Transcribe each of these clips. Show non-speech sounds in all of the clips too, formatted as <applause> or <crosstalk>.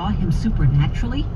saw him supernaturally.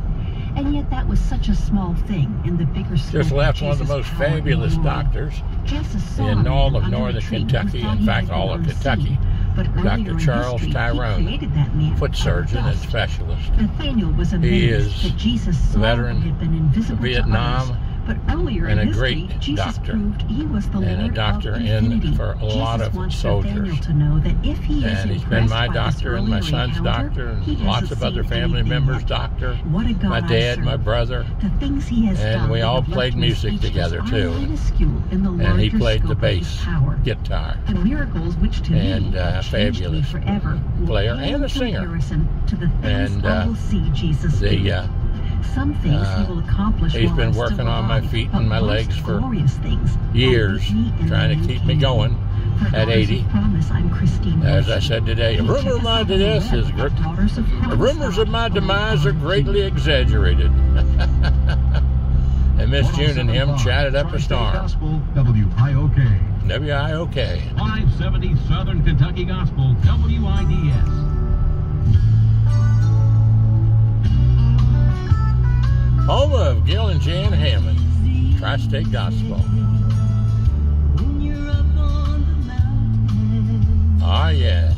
And yet that was such a small thing in the bigger scope Just left one of the most fabulous doctors a in all of northern Kentucky, in fact, all of Kentucky. But Dr. Charles history, Tyrone, foot surgeon and specialist. Nathaniel was amazed He is that Jesus saw veteran what had been invisible Vietnam. But earlier and in a history, great Jesus doctor. proved he was the And a Lord doctor of in infinity. for a lot Jesus of wants soldiers. Nathaniel to know that if he is And he's been my doctor and my son's doctor and lots of other family members' doctor. What a God My dad, my brother. The things he has And done we all played music together, too. minuscule in the And he played the scope of his bass power. guitar. The miracles which to And, me uh, changed me fabulous forever player and a singer. to the things And, I uh, will see Jesus. The uh, Some things uh, he will accomplish he's while been working on my feet and my legs for things years, meet me in trying to keep me going For at 80. Promise, I'm Christine As I said today, a rumor of my out on the death web is gr- of the rumors of my demise are greatly exaggerated. <laughs> and Miss June and him chatted up a storm. Gospel, WIOK. W-I-O-K. 570 Southern Kentucky Gospel, WIDS. Home of Gil and Jan Hammond. Tri-State Gospel. When you're up on the mountain, Ah, yes.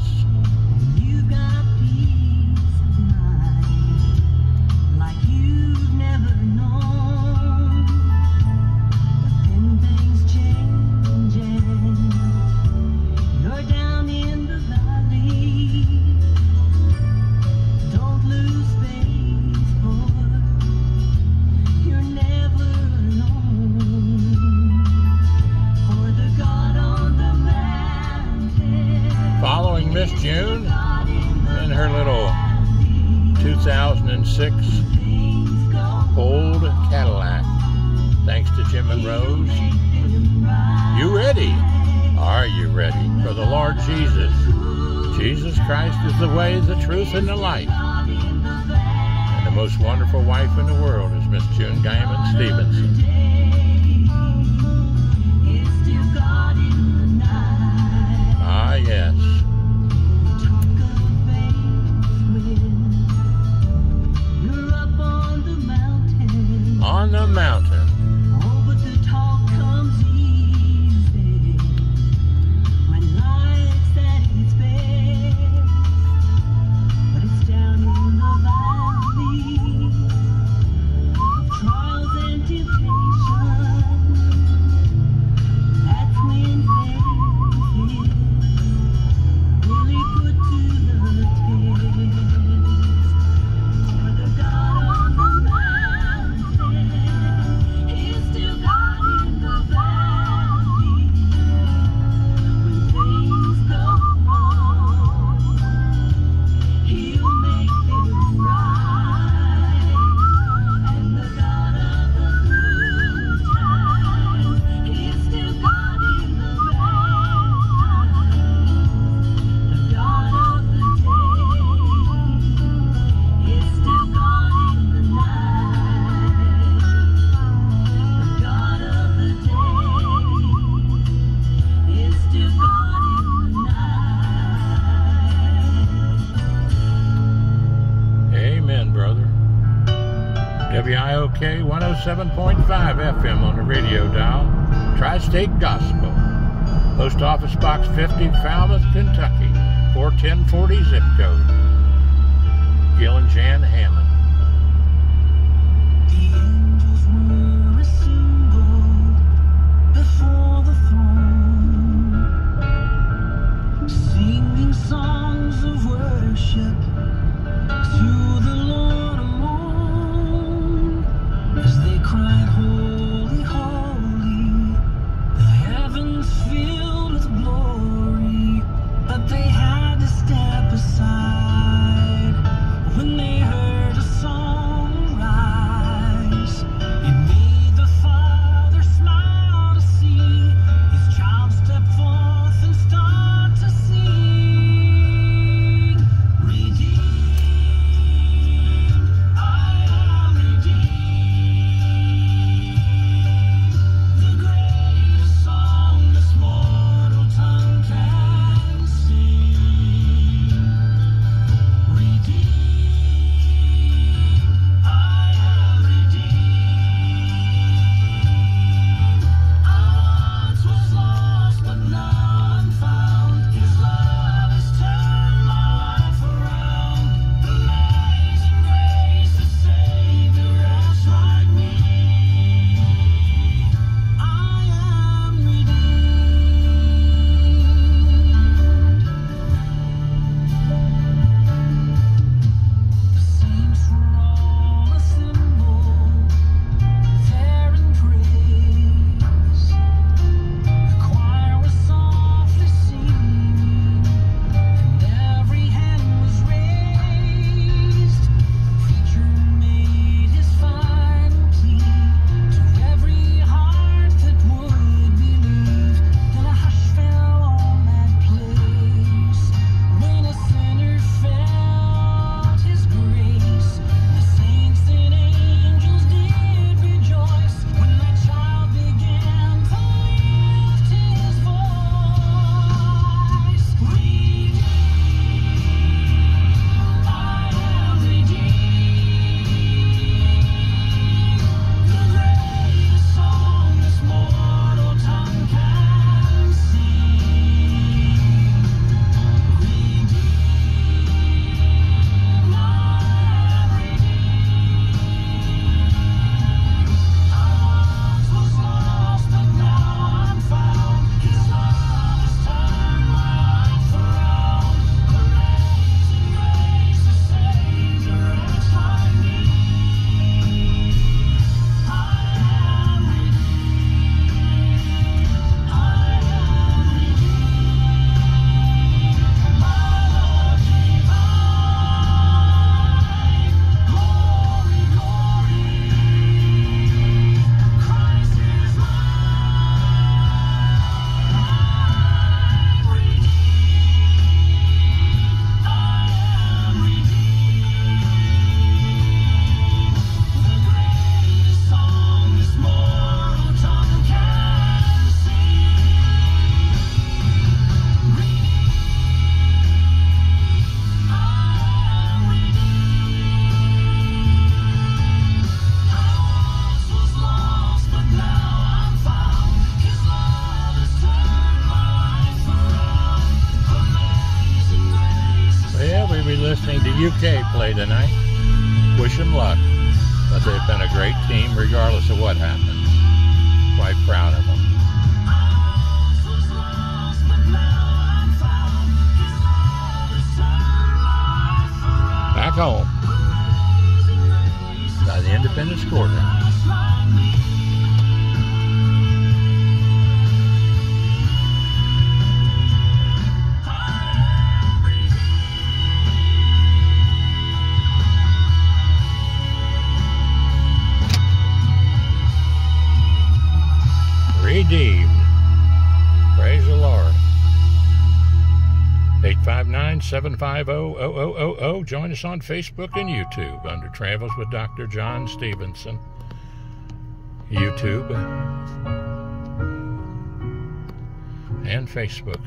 2006 Things go old Cadillac. Thanks to Jim and Rose. You ready? Are you ready for the Lord Jesus? Jesus Christ is the way, the truth, and the life. And the most wonderful wife in the world is Miss June Geiman Stephenson. It's still God in the night. Ah, yes. On the mountain. 107.5 FM on the radio dial. Tri State Gospel. Post Office Box 50, Falmouth, Kentucky. 41040 zip code. Gil and Jan Hammond. Play tonight. Wish them luck, but they've been a great team regardless of what happens. Quite proud of them. Back home by the Independence Courthouse. 859 750 Join us on Facebook and YouTube under Travels with Dr. John Stephenson. YouTube and Facebook.